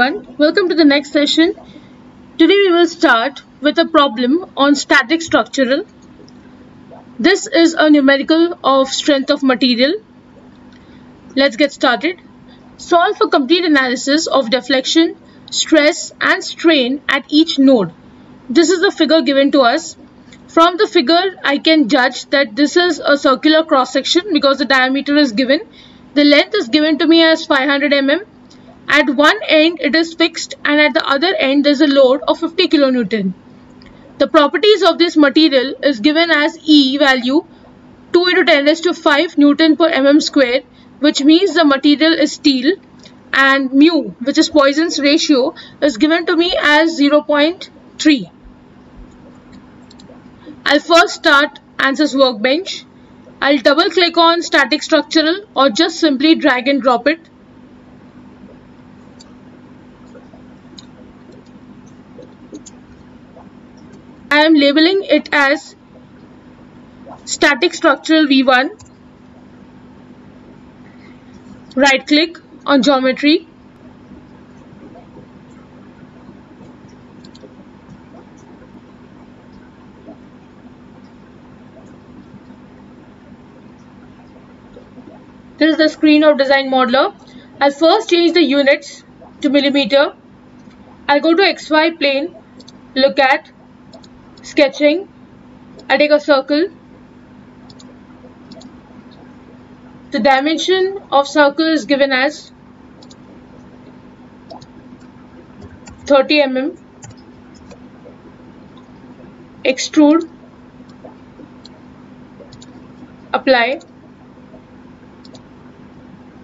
everyone, welcome to the next session. Today we will start with a problem on static structural. This is a numerical of strength of material. Let's get started. Solve a complete analysis of deflection, stress and strain at each node. This is the figure given to us. From the figure I can judge that this is a circular cross section because the diameter is given. The length is given to me as 500 mm at one end it is fixed and at the other end there is a load of 50 kilonewton. The properties of this material is given as E value 2 into 10 raised to 5 Newton per mm square which means the material is steel and mu which is Poisson's ratio is given to me as 0.3. I'll first start ANSYS workbench. I'll double click on static structural or just simply drag and drop it. I am labeling it as static structural V1. Right click on geometry. This is the screen of design modeler. I'll first change the units to millimeter. I'll go to XY plane, look at sketching. I take a circle. The dimension of circle is given as 30 mm. Extrude. Apply.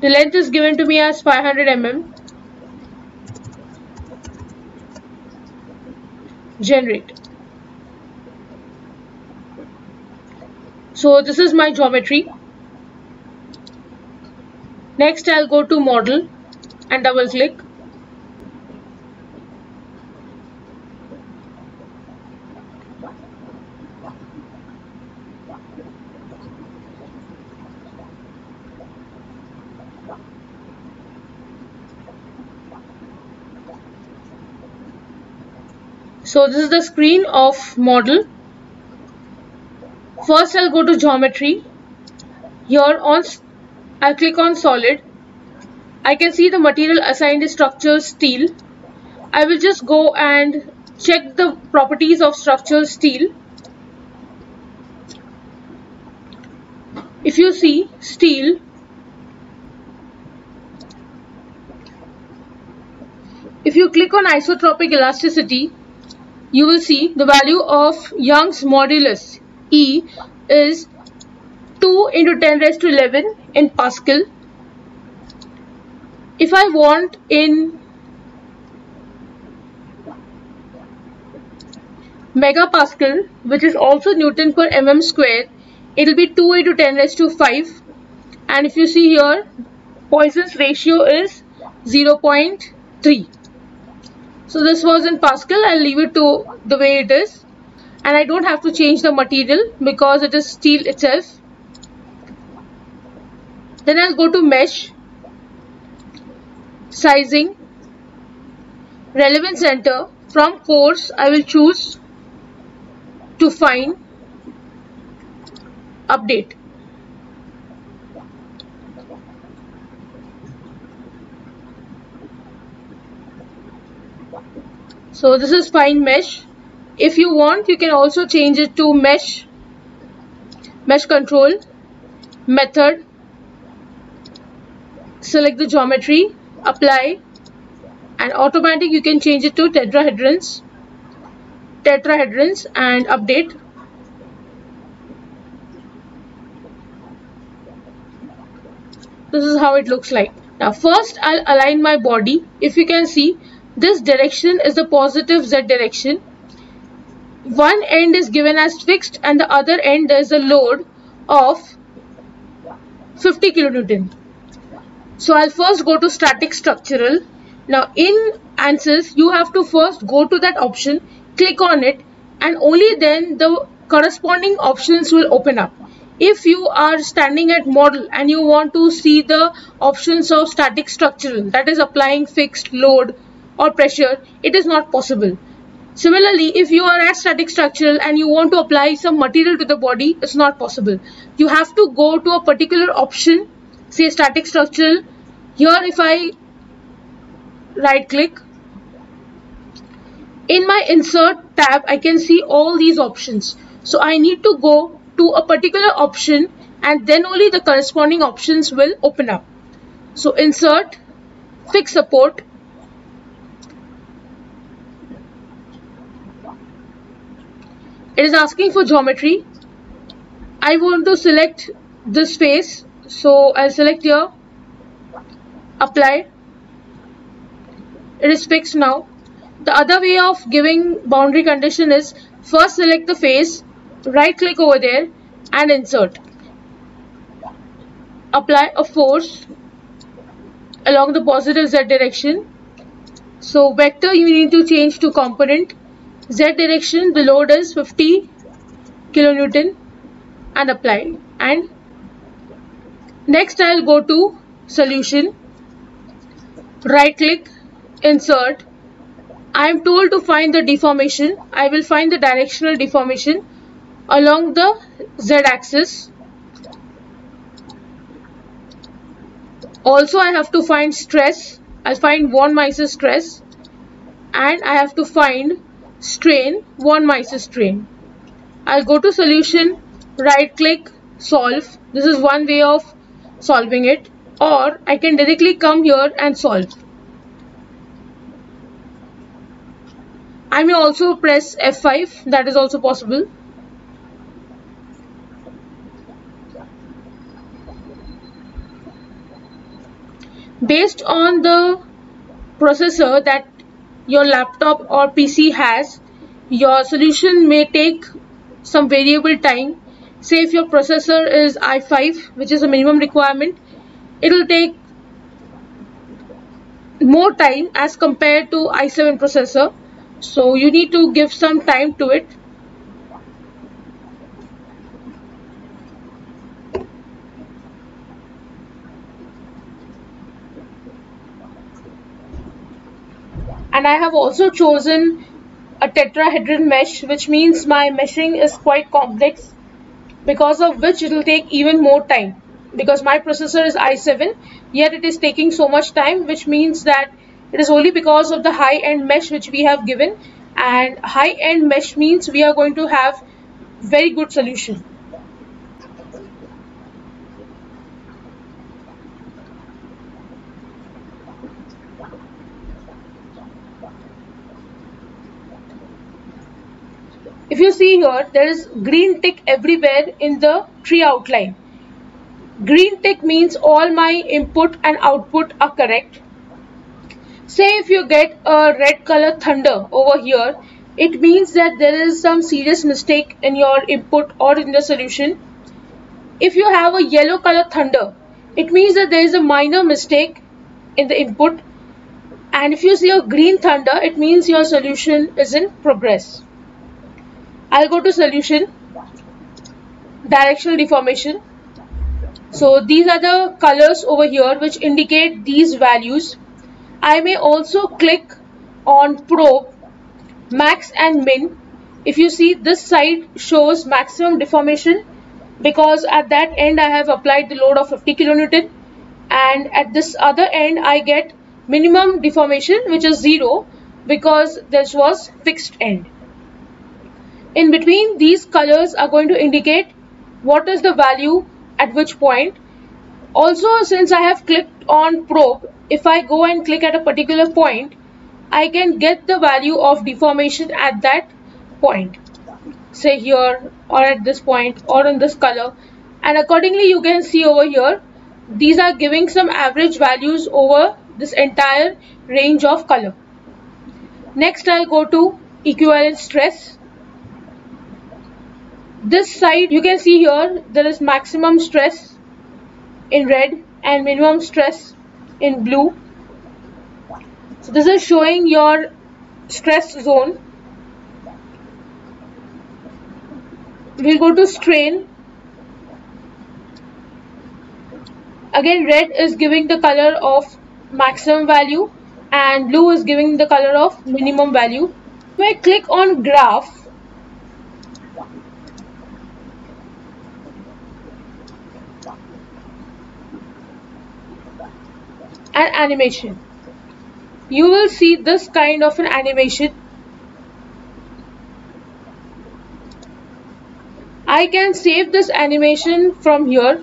The length is given to me as 500 mm generate So this is my geometry. Next I'll go to model and double click. So this is the screen of model First I'll go to geometry. Here on I'll click on solid. I can see the material assigned is structural steel. I will just go and check the properties of structural steel. If you see steel if you click on isotropic elasticity you will see the value of Young's modulus E is 2 into 10 raised to 11 in Pascal. If I want in megapascal, which is also Newton per mm square, it will be 2 into 10 raised to 5. And if you see here, Poisson's ratio is 0.3. So this was in Pascal. I'll leave it to the way it is and I don't have to change the material because it is steel itself. Then I'll go to mesh, sizing, relevance center. From coarse, I will choose to fine, update. So this is fine mesh. If you want you can also change it to mesh mesh control method. Select the geometry apply and automatic you can change it to tetrahedrons tetrahedrons and update. This is how it looks like. Now first I'll align my body. If you can see this direction is the positive Z direction one end is given as fixed and the other end is a load of 50 kilonewton. So I'll first go to static structural. Now in ANSYS you have to first go to that option, click on it and only then the corresponding options will open up. If you are standing at model and you want to see the options of static structural that is applying fixed load or pressure, it is not possible. Similarly, if you are at static structural and you want to apply some material to the body, it's not possible. You have to go to a particular option, say static structural. Here if I right click, in my insert tab, I can see all these options. So I need to go to a particular option and then only the corresponding options will open up. So insert, fix support, it is asking for geometry. I want to select this face so I'll select here. Apply. It is fixed now. The other way of giving boundary condition is first select the face right click over there and insert. Apply a force along the positive z direction. So vector you need to change to component z direction the load is 50 kilonewton and apply and next I'll go to solution. Right click insert. I am told to find the deformation. I will find the directional deformation along the z axis. Also I have to find stress. I'll find von Mises stress. And I have to find strain, von Mises strain. I'll go to solution, right click, solve. This is one way of solving it or I can directly come here and solve. I may also press F5 that is also possible. Based on the processor that your laptop or PC has, your solution may take some variable time. Say if your processor is i5, which is a minimum requirement, it will take more time as compared to i7 processor. So you need to give some time to it and I have also chosen a tetrahedron mesh which means my meshing is quite complex because of which it will take even more time. Because my processor is i7 yet it is taking so much time which means that it is only because of the high end mesh which we have given. And high end mesh means we are going to have very good solution If you see here, there is green tick everywhere in the tree outline. Green tick means all my input and output are correct. Say if you get a red color thunder over here, it means that there is some serious mistake in your input or in the solution. If you have a yellow color thunder, it means that there is a minor mistake in the input. And if you see a green thunder, it means your solution is in progress. I'll go to solution, directional deformation. So these are the colors over here which indicate these values. I may also click on probe, max and min. If you see this side shows maximum deformation because at that end I have applied the load of 50 kilonewton and at this other end I get minimum deformation which is 0 because this was fixed end. In between these colors are going to indicate what is the value at which point. Also since I have clicked on probe, if I go and click at a particular point, I can get the value of deformation at that point. Say here or at this point or in this color and accordingly you can see over here these are giving some average values over this entire range of color. Next I'll go to equivalent stress this side you can see here there is maximum stress in red and minimum stress in blue. So this is showing your stress zone. We'll go to strain. Again red is giving the color of maximum value and blue is giving the color of minimum value. When I click on graph, and animation, you will see this kind of an animation. I can save this animation from here.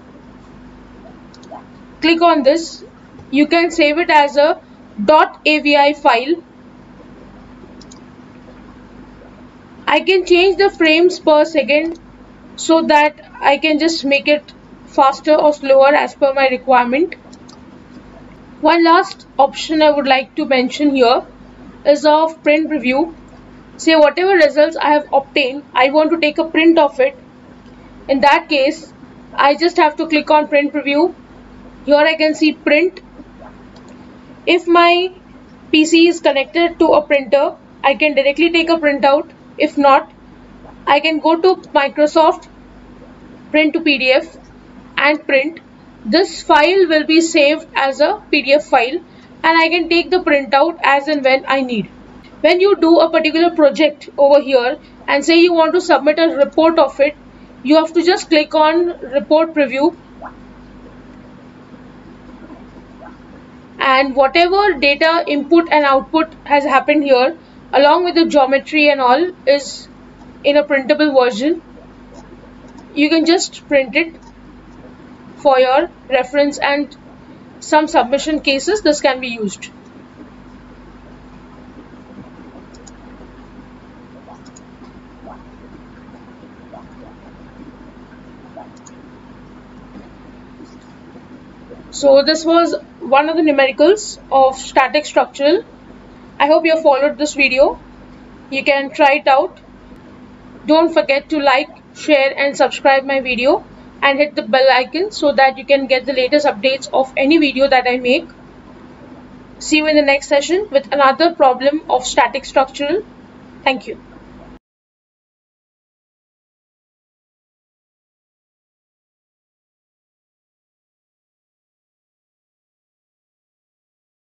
Click on this. You can save it as a dot .avi file. I can change the frames per second so that I can just make it faster or slower as per my requirement. One last option I would like to mention here is of print preview. Say whatever results I have obtained, I want to take a print of it. In that case, I just have to click on print preview. Here I can see print if my PC is connected to a printer, I can directly take a printout. If not, I can go to Microsoft, print to PDF and print. This file will be saved as a PDF file and I can take the printout as and when I need. When you do a particular project over here and say you want to submit a report of it, you have to just click on report preview and whatever data input and output has happened here along with the geometry and all is in a printable version you can just print it for your reference and some submission cases this can be used so this was one of the numericals of static structural. I hope you have followed this video. You can try it out. Don't forget to like, share and subscribe my video and hit the bell icon so that you can get the latest updates of any video that I make. See you in the next session with another problem of static structural. Thank you.